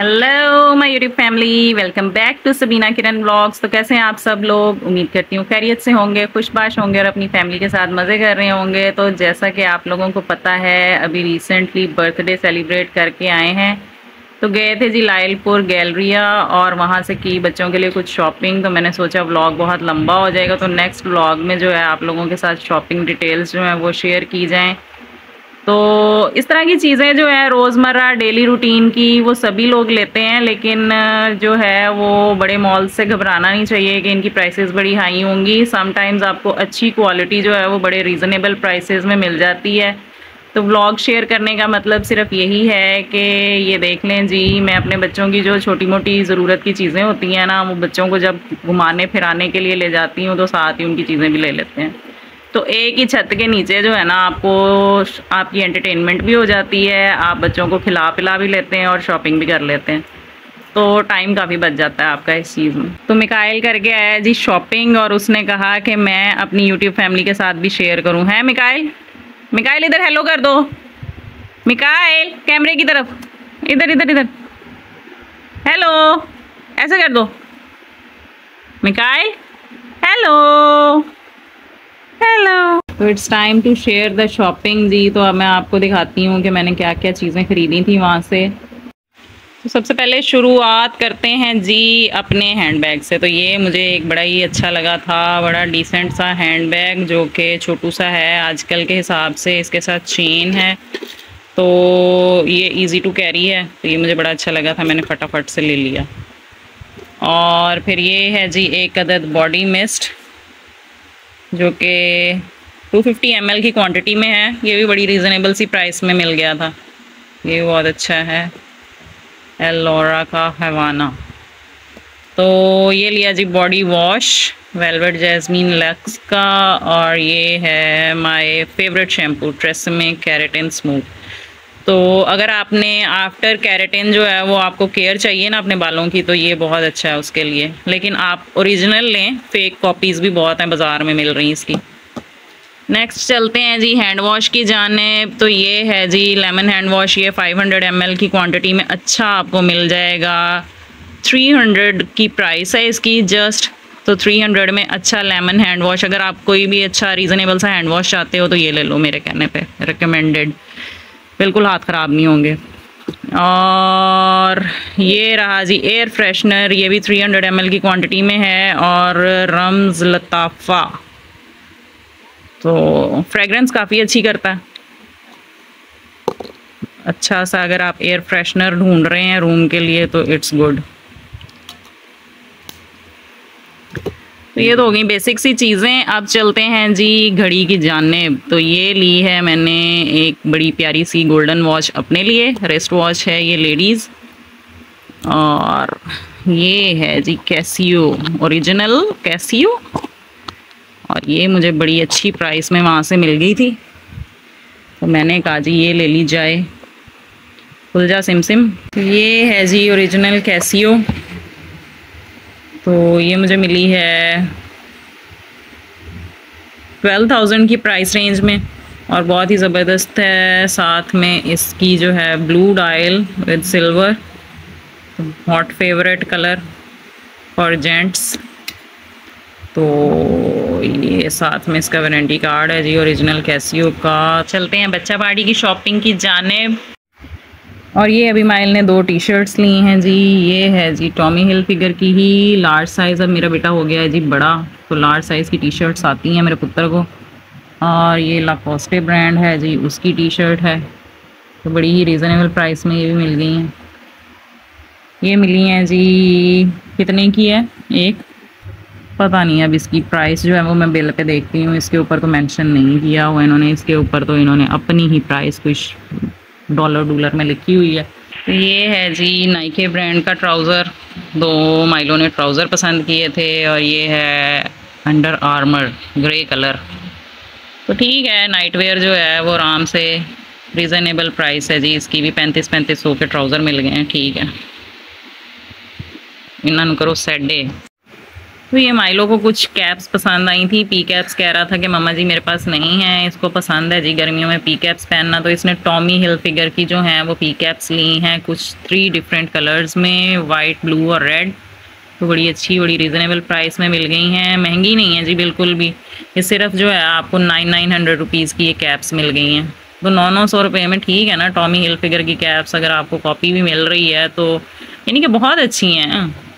Hello my YouTube family welcome back to Sabina Kiran blogs तो कैसे हैं आप सब लोग? उम्मीद करती हूँ खैरियत से होंगे, खुशबाश होंगे और अपनी फैमिली के साथ मज़े कर रहे होंगे। तो जैसा कि आप लोगों को पता है, अभी रिसेंटली बर्थडे सेलिब्रेट करके आए हैं। तो गए थे जी लायलपुर गैलरिया और वहाँ से की बच्चों के लिए कुछ शॉपिंग तो मैंने सोचा व्लॉग बहुत लंबा हो जाएगा तो नेक्स्ट व्लॉग में जो है आप लोगों के साथ शॉपिंग डिटेल्स जो हैं वो शेयर की जाएँ। तो इस तरह की चीज़ें जो है, रोज़मर्रा डेली रूटीन की, वो सभी लोग लेते हैं, लेकिन जो है, वो बड़े मॉल से घबराना नहीं चाहिए कि इनकी प्राइसेस बड़ी हाई होंगी। समटाइम्स आपको अच्छी क्वालिटी जो है, वो बड़े रीज़नेबल प्राइसेस में मिल जाती है। तो व्लॉग शेयर करने का मतलब सिर्फ़ यही है कि ये देख लें, जी, मैं अपने बच्चों की जो छोटी मोटी ज़रूरत की चीज़ें होती हैं ना, वो बच्चों को जब घुमाने फिराने के लिए ले जाती हूँ तो साथ ही उनकी चीज़ें भी ले लेते हैं। तो एक ही छत के नीचे जो है ना आपको आपकी एंटरटेनमेंट भी हो जाती है, आप बच्चों को खिला पिला भी लेते हैं और शॉपिंग भी कर लेते हैं। तो टाइम काफ़ी बच जाता है आपका इस चीज़ में। तो मिकाइल करके आया जी शॉपिंग और उसने कहा कि मैं अपनी यूट्यूब फैमिली के साथ भी शेयर करूँ। है मिकाइल? मिकाइल इधर हेलो कर दो। मिकाइल कैमरे की तरफ़। इधर इधर इधर। हेलो ऐसे कर दो। मिकाइल हेलो हेलो तो it's time to share the shopping जी तो अब मैं आपको दिखाती हूँ कि मैंने क्या क्या चीज़ें ख़रीदी थी वहाँ से। तो सबसे पहले शुरुआत करते हैं जी अपने हैंडबैग से। तो ये मुझे एक बड़ा ही अच्छा लगा था, बड़ा डिसेंट सा हैंडबैग जो कि छोटू सा है, आजकल के हिसाब से इसके साथ चेन है। तो ये इजी टू कैरी है तो ये मुझे बड़ा अच्छा लगा था, मैंने फटाफट से ले लिया। और फिर ये है जी एक अदद बॉडी मिस्ट जो कि 250 फिफ्टी की क्वांटिटी में है. ये भी बड़ी रीज़नेबल सी प्राइस में मिल गया था. ये बहुत अच्छा है. एलोरा का हवाना तो ये लिया जी body wash velvet jasmine Lux का और ये है my favourite shampoo TRESemmé keratin smooth तो अगर आपने आफ्टर कैरेटिन जो है, वो आपको केयर चाहिए ना अपने बालों की तो ये बहुत अच्छा है उसके लिए। लेकिन आप ओरिजिनल लें फेक कॉपीज़ भी बहुत हैं बाज़ार में मिल रही इसकी। नेक्स्ट चलते हैं जी हैंड वॉश की जाने। तो ये है जी लेमन हैंड वॉश ये 500 हंड्रेड की क्वांटिटी में अच्छा आपको मिल जाएगा। 300 की प्राइस है इसकी जस्ट तो 300 में अच्छा लेमन हैंड वॉश अगर आप कोई भी अच्छा रीज़नेबल सा हैंड वॉश चाहते हो तो ये ले लो मेरे कहने पे रिकमेंडेड बिल्कुल हाथ ख़राब नहीं होंगे। और ये रहा जी एयर फ्रेशनर ये भी 300 हंड्रेड की क्वांटिटी में है और रम्स लताफ़ा। तो फ्रेगरेंस काफ़ी अच्छी करता है। अच्छा सा अगर आप एयर फ्रेशनर ढूंढ रहे हैं रूम के लिए तो इट्स गुड तो ये तो हो गई बेसिक सी चीज़ें। अब चलते हैं जी घड़ी की जानब। तो ये ली है मैंने एक बड़ी प्यारी सी गोल्डन वॉच अपने लिए। रेस्ट वॉच है ये लेडीज़ और ये है जी कैसियो ओरिजिनल कैसियो और ये मुझे बड़ी अच्छी प्राइस में वहाँ से मिल गई थी। तो मैंने कहा जी ये ले ली जाए। खुलजा सिम सिम। ये है जी ओरिजिनल कैसियो तो ये मुझे मिली है ट्वेल्व थाउज़ेंड की प्राइस रेंज में और बहुत ही ज़बरदस्त है। साथ में इसकी जो है blue dial with silver hot favourite colour for gents तो ये साथ में इसका वारंटी कार्ड है जी ओरिजिनल कैसियो का। चलते हैं बच्चा पार्टी की शॉपिंग की जानेब। और ये अभी माइल ने दो टी शर्ट्स ली हैं जी, ये है जी टॉमी हिल फिगर की ही लार्ज साइज़ अब मेरा बेटा हो गया है जी, बड़ा। तो लार्ज साइज़ की टी शर्ट्स आती हैं मेरे पुत्र को। और ये लाकोस्टे ब्रांड है जी, उसकी टी शर्ट है। तो बड़ी ही रीज़नेबल प्राइस में ये भी मिल गई हैं। ये मिली हैं जी, कितने की है? एक। पता नहीं अब इसकी प्राइस जो है वो मैं बिल पे देखती हूँ, इसके ऊपर तो मेंशन नहीं किया हुआ इन्होंने, इसके ऊपर तो इन्होंने अपनी ही प्राइस कुछ डॉलर डॉलर में लिखी हुई है। तो ये है जी नाइके ब्रांड का ट्राउज़र दो माइलों ने ट्राउज़र पसंद किए थे और ये है अंडर आर्मर ग्रे कलर तो ठीक है नाइट वेयर जो है वो आराम से रीज़नेबल प्राइस है जी। इसकी भी पैंतीस पैंतीस सौ के ट्राउज़र मिल गए हैं, ठीक है। इन्होंने करो सैडे तो ये माइलो को कुछ कैप्स पसंद आई थी। पी कैप्स कह रहा था कि मम्मा जी मेरे पास नहीं है, इसको पसंद है जी गर्मियों में पी कैप्स पहनना। तो इसने टॉमी हिल फिगर की जो है, वो पी कैप्स ली हैं कुछ थ्री डिफरेंट कलर्स में वाइट ब्लू और रेड तो बड़ी अच्छी, बड़ी रीज़नेबल प्राइस में मिल गई हैं। महँगी नहीं है जी, बिल्कुल भी। ये सिर्फ़ जो है, आपको नाइन नाइन हंड्रेड रुपीज़ की ये कैप्स मिल गई हैं। तो नौ नौ सौ रुपये में ठीक है ना टॉमी हिल फिगर की कैप्स अगर आपको कॉपी भी मिल रही है तो यानी कि बहुत अच्छी हैं।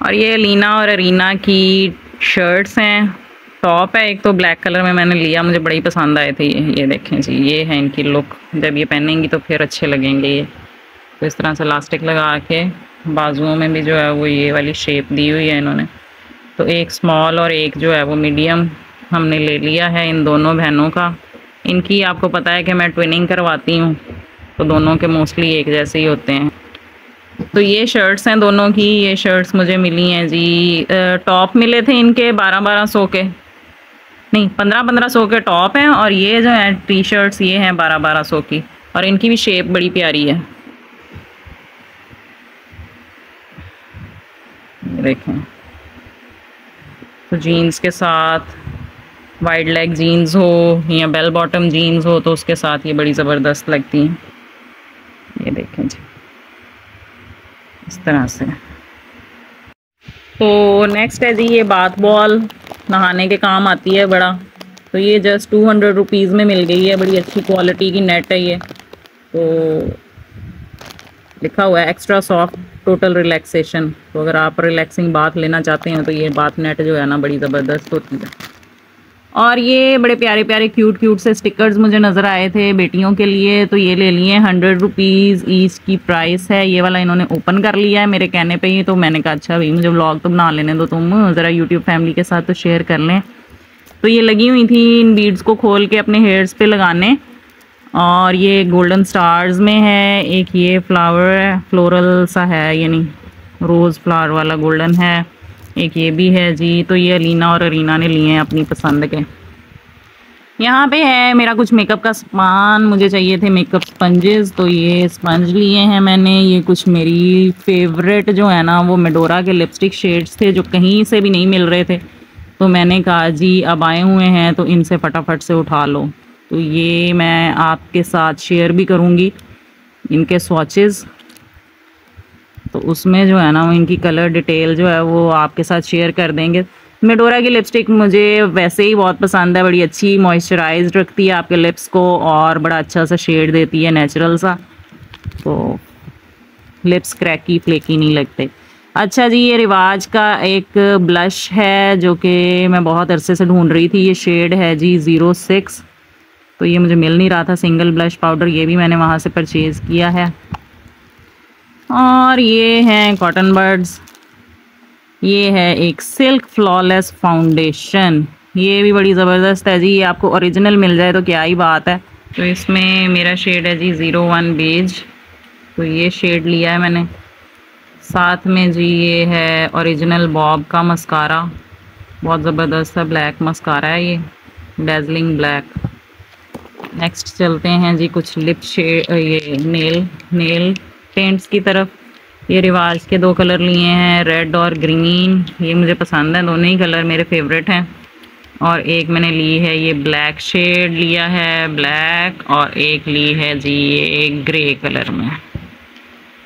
और ये लीना और अरीना की शर्ट्स हैं। टॉप है, एक तो ब्लैक कलर में मैंने लिया, मुझे बड़ी पसंद आए थे ये ये देखें जी, ये है इनकी लुक जब ये पहनेंगी तो फिर अच्छे लगेंगे ये। तो इस तरह से लास्टिक लगा के, बाजुओं में भी जो है वो ये वाली शेप दी हुई है इन्होंने। तो एक स्मॉल और एक जो है वो मीडियम हमने ले लिया है इन दोनों बहनों का। इनकी आपको पता है कि मैं ट्विनिंग करवाती हूँ तो दोनों के मोस्टली एक जैसे ही होते हैं। तो ये शर्ट्स हैं दोनों की, ये शर्ट्स मुझे मिली हैं जी। टॉप मिले थे इनके बारह बारह सौ के। नहीं, पंद्रह पंद्रह सौ के टॉप हैं और ये जो हैं टी शर्ट्स ये हैं बारह बारह सौ की। और इनकी भी शेप बड़ी प्यारी है। देखें। तो जीन्स के साथ वाइड लेग जीन्स हो या बेल बॉटम जीन्स हो तो उसके साथ ये बड़ी ज़बरदस्त लगती हैं। ये देखें जी। इस तरह से। तो नेक्स्ट है जी ये बाथ बॉल नहाने के काम आती है बड़ा। तो ये जस्ट टू हंड्रेड रुपीज़ में मिल गई है, बड़ी अच्छी क्वालिटी की नेट है ये। तो लिखा हुआ है एक्स्ट्रा सॉफ्ट टोटल रिलैक्सेशन तो अगर आप रिलैक्सिंग बाथ लेना चाहते हैं तो ये बाथ नेट जो है ना, बड़ी ज़बरदस्त होती है। और ये बड़े प्यारे प्यारे क्यूट क्यूट से स्टिकर्स मुझे नज़र आए थे बेटियों के लिए तो ये ले लिए हंड्रेड रुपीज़ ईच की प्राइस है। ये वाला इन्होंने ओपन कर लिया है मेरे कहने पे ही तो मैंने कहा अच्छा भाई, मुझे व्लॉग तो बना लेने दो तुम, ज़रा यूट्यूब फैमिली के साथ तो शेयर कर लें। तो ये लगी हुई थी इन बीड्स को खोल के अपने हेयर्स पे लगाने। और ये गोल्डन स्टार्स में है, एक ये फ्लावर फ्लोरल सा है, यानी रोज़ फ्लावर वाला गोल्डन है। एक ये भी है जी तो ये अलीना और अरीना ने लिए हैं अपनी पसंद के। यहाँ पे है मेरा कुछ मेकअप का सामान, मुझे चाहिए थे मेकअप स्पंजेस तो ये स्पंज लिए हैं मैंने। ये कुछ मेरी फेवरेट जो है ना, वो मेडोरा के लिपस्टिक शेड्स थे, जो कहीं से भी नहीं मिल रहे थे। तो मैंने कहा, जी, अब आए हुए हैं तो इनसे फटाफट से उठा लो। तो ये मैं आपके साथ शेयर भी करूँगी। इनके स्वॉचेज़ तो उसमें जो है ना, इनकी कलर डिटेल जो है वो आपके साथ शेयर कर देंगे। मेडोरा की लिपस्टिक मुझे वैसे ही बहुत पसंद है, बड़ी अच्छी मॉइस्चराइज रखती है आपके लिप्स को और बड़ा अच्छा सा शेड देती है नेचुरल सा। तो लिप्स क्रैकी फ्लेकी नहीं लगते। अच्छा जी, ये रिवाज का एक ब्लश है जो कि मैं बहुत अरसे से ढूंढ रही थी। ये शेड है जी ज़ीरो सिक्स तो ये मुझे मिल नहीं रहा था सिंगल ब्लश पाउडर ये भी मैंने वहाँ से परचेज़ किया है। और ये हैं कॉटन बर्ड्स ये है एक सिल्क फ्लॉलेस फाउंडेशन ये भी बड़ी ज़बरदस्त है जी, ये आपको ओरिजिनल मिल जाए तो क्या ही बात है। तो इसमें मेरा शेड है जी ज़ीरो वन बेज तो ये शेड लिया है मैंने। साथ में जी ये है ओरिजिनल बॉब का मस्कारा बहुत ज़बरदस्त है ब्लैक मस्कारा है ये। डेजलिंग ब्लैक नेक्स्ट चलते हैं जी कुछ लिप शेड ये नेल नेल पेंट्स की तरफ़। ये रिवाज के दो कलर लिए हैं, रेड और ग्रीन। ये मुझे पसंद है, दोनों ही कलर मेरे फेवरेट हैं। और एक मैंने ली है, ये ब्लैक शेड लिया है ब्लैक और एक ली है जी, ये ग्रे कलर में।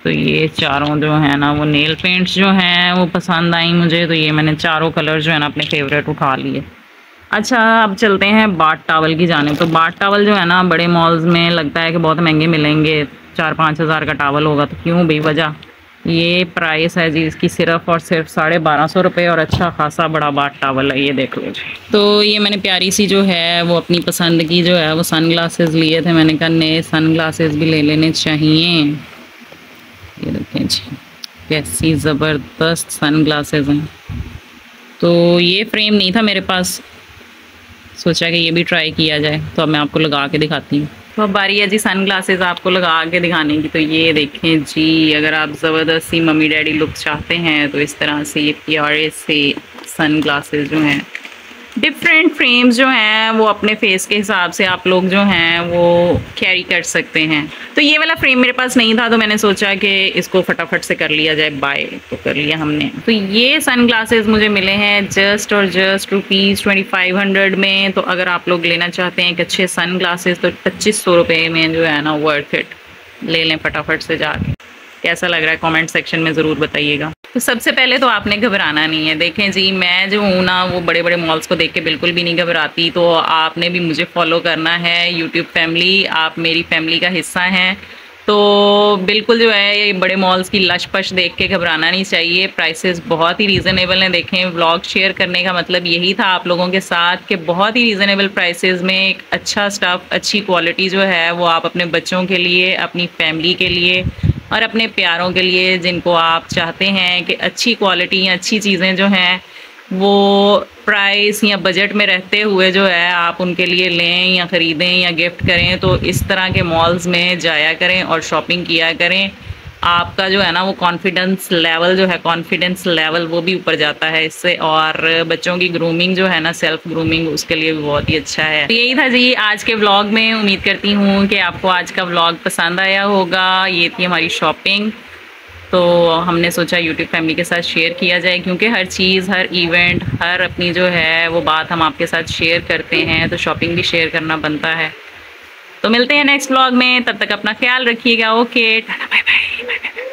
तो ये चारों जो है ना, वो नेल पेंट्स जो हैं, वो पसंद आई मुझे तो ये मैंने चारों कलर जो है ना अपने फेवरेट उठा लिए। अच्छा अब चलते हैं बाट टावल की जाने तो बाट टावल जो है ना, बड़े मॉल्स में लगता है कि बहुत महँगे मिलेंगे। चार पाँच हज़ार का टावल होगा तो क्यों भाई वजह ये प्राइस है जी, इसकी सिर्फ़ और सिर्फ़ साढ़े बारह सौ रुपये और अच्छा खासा बड़ा बाट टावल है, ये देख लो जी। तो ये मैंने प्यारी सी जो है, वो अपनी पसंद की जो है, वो सन ग्लासेस लिए थे, मैंने कहा नए सन ग्लासेस भी ले लेने चाहिए। ये देखें जी, कैसी ज़बरदस्त सन ग्लासेस हैं। तो ये फ्रेम नहीं था मेरे पास, सोचा कि ये भी ट्राई किया जाए तो अब मैं आपको लगा के दिखाती हूँ। तो बारी है जी सन ग्लासेस आपको लगा के दिखाने की तो ये देखें जी, अगर आप ज़बरदस्ती मम्मी डैडी लुक चाहते हैं तो इस तरह से ये प्यारे से सन ग्लासेस जो हैं डिफरेंट फ्रेम्स जो हैं, वो अपने फेस के हिसाब से आप लोग जो हैं, वो कैरी कर सकते हैं। तो ये वाला फ्रेम मेरे पास नहीं था तो मैंने सोचा कि इसको फटाफट से कर लिया जाए बाय तो कर लिया हमने। तो ये सन ग्लासेस मुझे मिले हैं जस्ट और just rupees twenty five hundred में। तो अगर आप लोग लेना चाहते हैं एक अच्छे सन ग्लासेस तो पच्चीस सौ रुपये में जो है ना वर्थ इट ले लें फटाफट से जाके। कैसा लग रहा है? कमेंट सेक्शन में ज़रूर बताइएगा। तो सबसे पहले तो आपने घबराना नहीं है। देखें जी, मैं जो हूँ ना, वो बड़े बड़े मॉल्स को देख के बिल्कुल भी नहीं घबराती। तो आपने भी मुझे फॉलो करना है। यूट्यूब फैमिली आप मेरी फैमिली का हिस्सा हैं। तो बिल्कुल जो है, ये बड़े मॉल्स की लश पश देख के घबराना नहीं चाहिए। प्राइसेस बहुत ही रीज़नेबल हैं। देखें व्लॉग शेयर करने का मतलब यही था आप लोगों के साथ कि बहुत ही रीज़नेबल प्राइसेस में एक अच्छा स्टफ़ अच्छी क्वालिटी जो है, वो आप अपने बच्चों के लिए, अपनी फैमिली के लिए और अपने प्यारों के लिए जिनको आप चाहते हैं कि अच्छी क्वालिटी या अच्छी चीज़ें जो हैं, वो प्राइस या बजट में रहते हुए जो है, आप उनके लिए लें या ख़रीदें या गिफ्ट करें तो इस तरह के मॉल्स में जाया करें और शॉपिंग किया करें। आपका जो है ना वो कॉन्फिडेंस लेवल जो है कॉन्फिडेंस लेवल वो भी ऊपर जाता है इससे और बच्चों की ग्रूमिंग जो है ना सेल्फ ग्रूमिंग उसके लिए भी बहुत ही अच्छा है। तो यही था जी आज के व्लॉग में। उम्मीद करती हूँ कि आपको आज का व्लॉग पसंद आया होगा। ये थी हमारी शॉपिंग तो हमने सोचा यूट्यूब फैमिली के साथ शेयर किया जाए, क्योंकि हर चीज़, हर इवेंट हर अपनी जो है वो बात हम आपके साथ शेयर करते हैं तो शॉपिंग भी शेयर करना बनता है। तो मिलते हैं नेक्स्ट ब्लॉग में, तब तक अपना ख्याल रखिएगा ओके टाटा बाय बाय